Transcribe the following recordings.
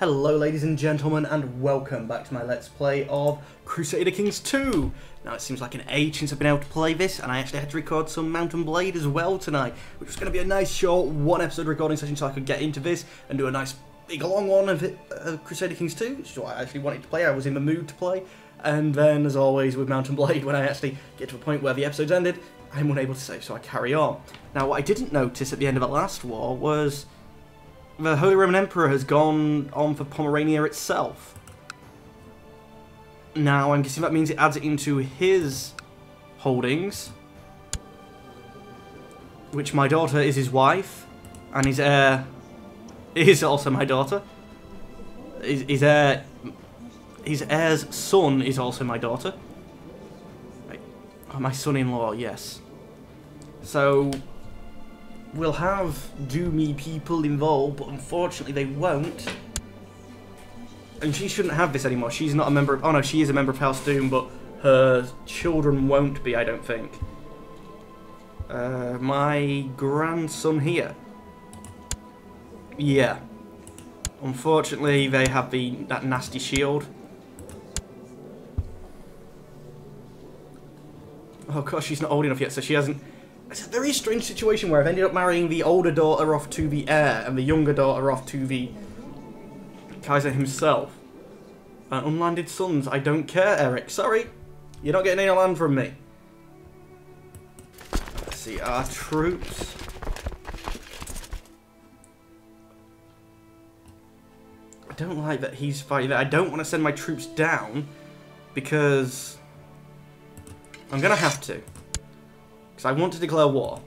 Hello ladies and gentlemen and welcome back to my Let's Play of Crusader Kings 2. Now it seems like an age since I've been able to play this and I actually had to record some Mount and Blade as well tonight, which was going to be a nice short one episode recording session so I could get into this and do a nice big long one of it, uh, Crusader Kings 2, which is what I actually wanted to play, I was in the mood to play. And then as always with Mount and Blade, when I actually get to a point where the episode's ended, I'm unable to save so I carry on. Now what I didn't notice at the end of the last war was the Holy Roman Emperor has gone on for Pomerania itself. Now, I'm guessing that means it adds it into his holdings. Which my daughter is his wife, and his heir is also my daughter. His, his heir, his heir's son is also my daughter. Oh, my son-in-law, yes. So, will have doomy people involved, but unfortunately they won't. And she shouldn't have this anymore. She's not a member of... Oh no, she is a member of House Doom, but her children won't be, I don't think. Uh, my grandson here. Yeah. Unfortunately, they have the that nasty shield. Oh gosh, she's not old enough yet, so she hasn't it's a very strange situation where I've ended up marrying the older daughter off to the heir and the younger daughter off to the Kaiser himself. Uh, unlanded sons, I don't care, Eric. Sorry. You're not getting any land from me. Let's see, our troops. I don't like that he's fighting. I don't want to send my troops down because I'm going to have to. Because I want to declare war.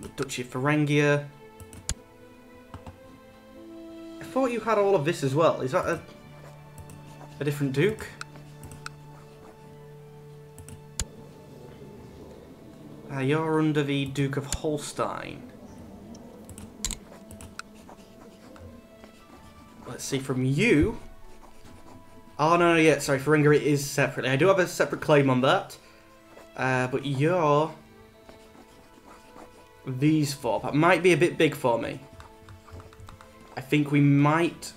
The Duchy of Thuringia. I thought you had all of this as well. Is that a, a different duke? Uh, you're under the Duke of Holstein. Let's see, from you... Oh, no, no, yeah, sorry, Thuringia is separately. I do have a separate claim on that. Uh, but you're... These four. That might be a bit big for me. I think we might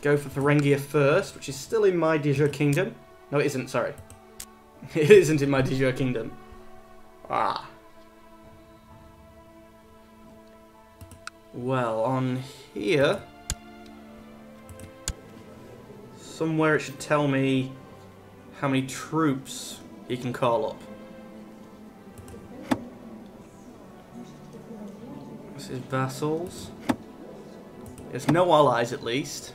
go for Thuringia first, which is still in my De Kingdom. No, it isn't, sorry. It isn't in my De Kingdom. Ah. Well, on here somewhere it should tell me how many troops he can call up. This is vassals. There's no allies at least.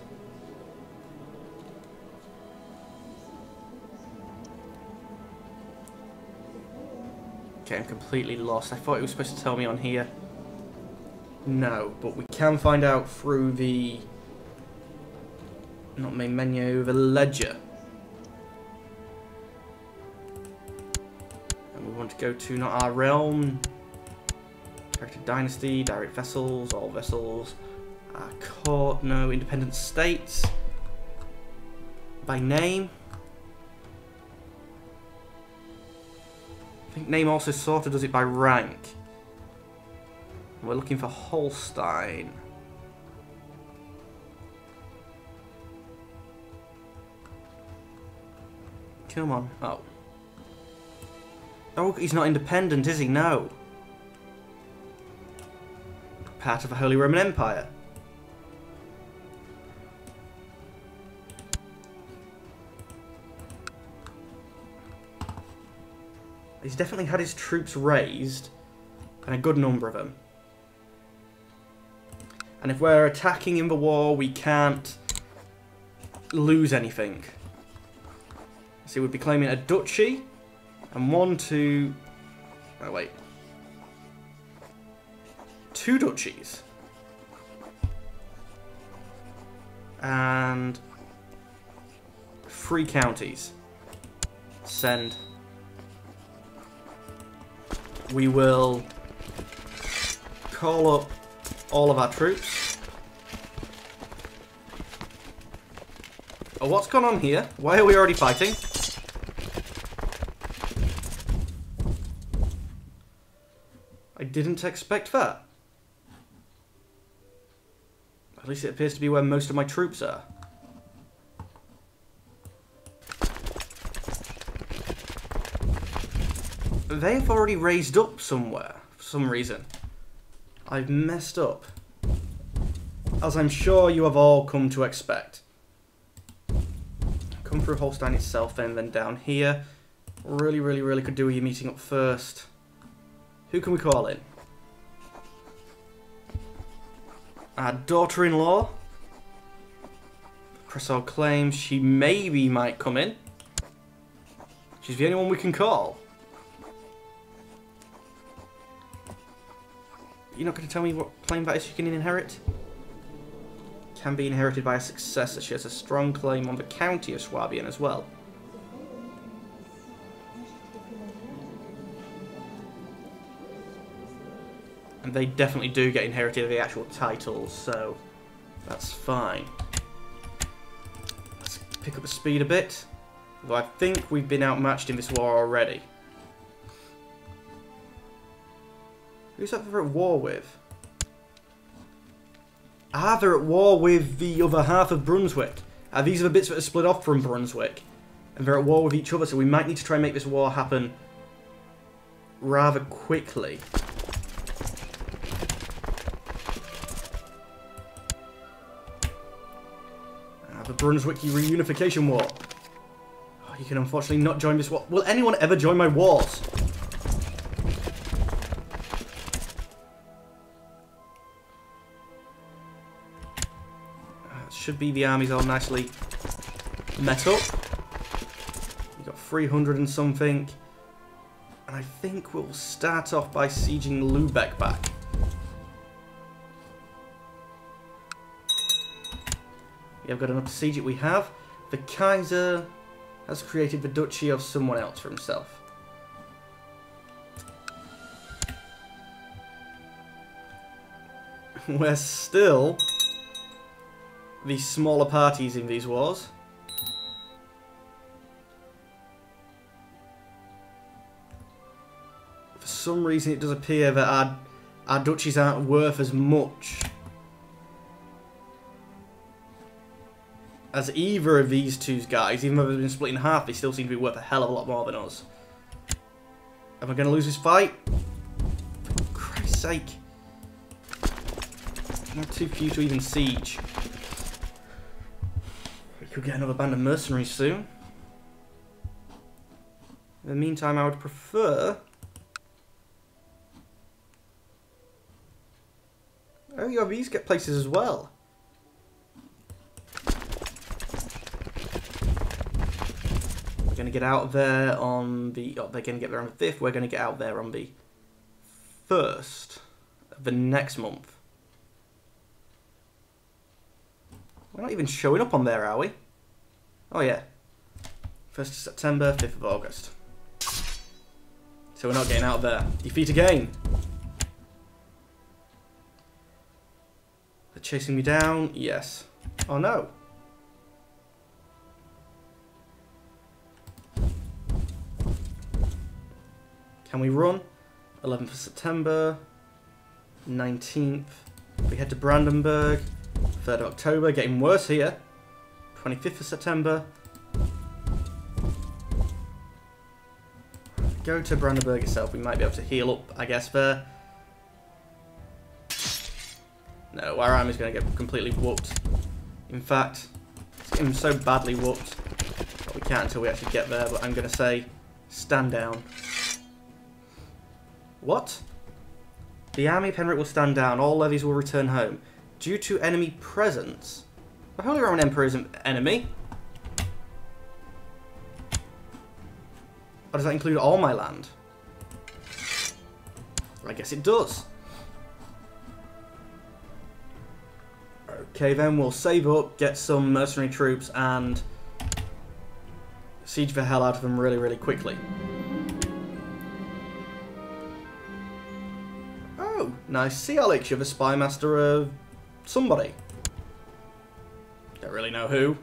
Okay, I'm completely lost. I thought it was supposed to tell me on here. No, but we can find out through the not main menu, the ledger. And we want to go to not our realm, character dynasty, direct vassals, all vassals, our court, no, independent states. By name. I think name also sort of does it by rank. We're looking for Holstein. Come on. Oh. Oh, he's not independent, is he? No. Part of the Holy Roman Empire. He's definitely had his troops raised, and a good number of them. And if we're attacking in the war, we can't lose anything. So he would be claiming a duchy and one two... Oh, wait. Two duchies. And three counties. Send. We will call up all of our troops. Oh, what's going on here? Why are we already fighting? Didn't expect that. At least it appears to be where most of my troops are. They've already raised up somewhere, for some reason. I've messed up. As I'm sure you have all come to expect. Come through Holstein itself and then down here. Really, really, really could do with you meeting up first. Who can we call in? Our daughter-in-law. Cressol claims she maybe might come in. She's the only one we can call. You're not going to tell me what claim that is she can inherit? Can be inherited by a successor. She has a strong claim on the county of Swabian as well. And they definitely do get inherited the actual titles, so that's fine. Let's pick up the speed a bit. Although I think we've been outmatched in this war already. Who's that they're at war with? Ah, they're at war with the other half of Brunswick. Ah, these are the bits that are split off from Brunswick. And they're at war with each other, so we might need to try and make this war happen rather quickly. Brunswick reunification war. You can unfortunately not join this war. Will anyone ever join my wars? Uh, should be the armies all nicely met up. We've got 300 and something. And I think we'll start off by sieging Lubeck back. We have got enough siege. We have. The Kaiser has created the duchy of someone else for himself. We're still the smaller parties in these wars. For some reason it does appear that our, our duchies aren't worth as much as either of these two guys, even though they've been split in half, they still seem to be worth a hell of a lot more than us. Am I going to lose this fight? For Christ's sake. Not too few to even siege. We could get another band of mercenaries soon. In the meantime, I would prefer... Oh, yeah, these get places as well. Going to oh, get out there on the... Oh, they're going to get there on the 5th. We're going to get out there on the 1st of the next month. We're not even showing up on there, are we? Oh, yeah. 1st of September, 5th of August. So we're not getting out there. Defeat again. They're chasing me down. Yes. Oh, no. We run? 11th of September, 19th. We head to Brandenburg, 3rd of October, getting worse here. 25th of September. Go to Brandenburg itself, we might be able to heal up, I guess, there. No, our army's going to get completely whooped. In fact, it's getting so badly whooped that we can't until we actually get there, but I'm going to say, stand down. What? The army of Henrik will stand down. All levies will return home. Due to enemy presence. The Holy Roman Emperor is an enemy. Or does that include all my land? I guess it does. Okay, then we'll save up, get some mercenary troops, and siege the hell out of them really, really quickly. Nice. See, Alex, you're the spy master of somebody. Don't really know who.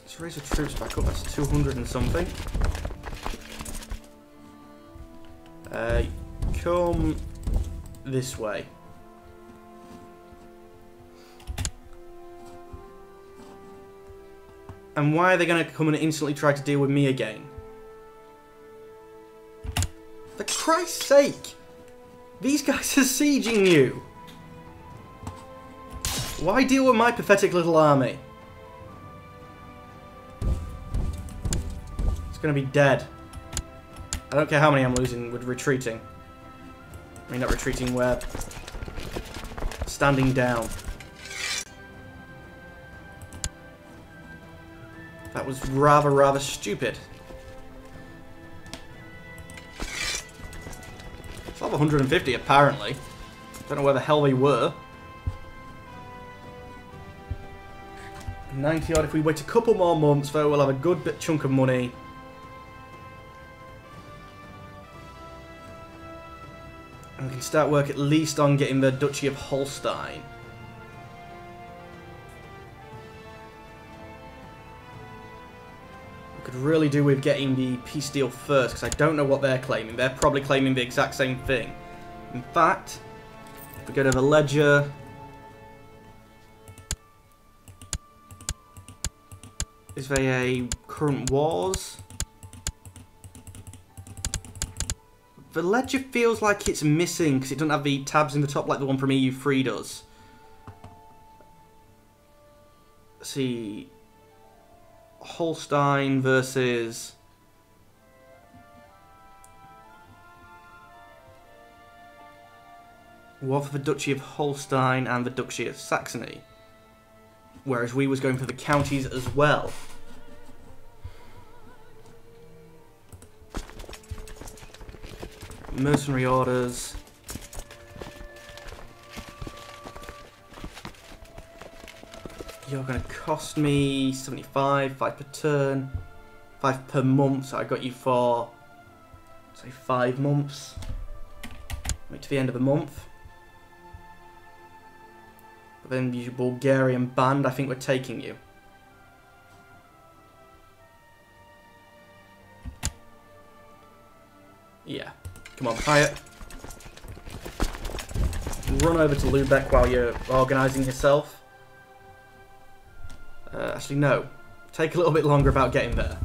Let's raise the troops back up. That's 200 and something. Uh, come this way. And why are they going to come and instantly try to deal with me again? Christ's sake! These guys are sieging you! Why deal with my pathetic little army? It's to be dead. I don't care how many I'm losing with retreating. I mean, not retreating, where... Standing down. That was rather, rather stupid. Level 150, apparently. Don't know where the hell they were. 90 odd. If we wait a couple more months, though, we'll have a good bit chunk of money. And we can start work at least on getting the Duchy of Holstein. Could really do with getting the peace deal first, because I don't know what they're claiming. They're probably claiming the exact same thing. In fact, if we go to the ledger... Is there a current wars? The ledger feels like it's missing because it doesn't have the tabs in the top like the one from EU3 does. Let's see. Holstein versus... War for the Duchy of Holstein and the Duchy of Saxony. Whereas we was going for the counties as well. mercenary orders. You're going to cost me 75, 5 per turn, 5 per month, so I got you for, say, 5 months. Wait to the end of the month. But then your Bulgarian band, I think we're taking you. Yeah. Come on, Hyatt. Run over to Lubeck while you're organising yourself. Actually, no. Take a little bit longer about getting there.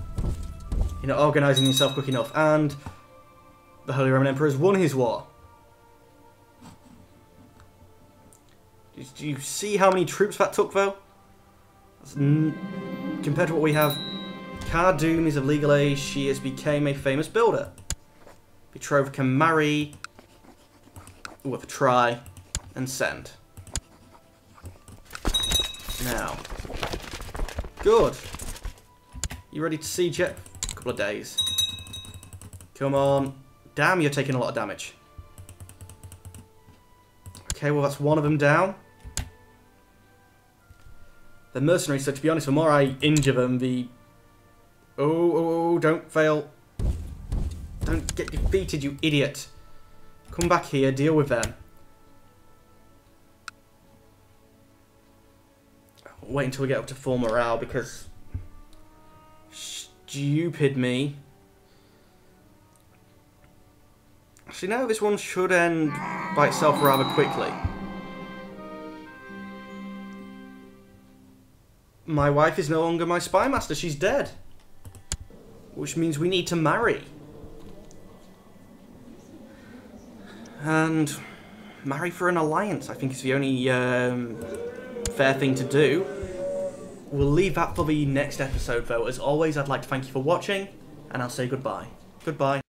You're not organising yourself quick enough. And the Holy Roman Emperor has won his war. Do you see how many troops that took, though? compared to what we have, Cardoon is of legal age. She has become a famous builder. Betrothed can marry with a try and send. Now. Good. You ready to siege yet? A couple of days. Come on. Damn, you're taking a lot of damage. Okay, well that's one of them down. They're mercenaries, so to be honest, the more I injure them, the... Oh, oh, oh, oh don't fail. Don't get defeated, you idiot. Come back here, deal with them. Wait until we get up to full morale because... Stupid me. Actually, no, this one should end by itself rather quickly. My wife is no longer my spy master, she's dead. Which means we need to marry. and marry for an alliance. I think is the only um, fair thing to do. We'll leave that for the next episode, though. As always, I'd like to thank you for watching, and I'll say goodbye. Goodbye.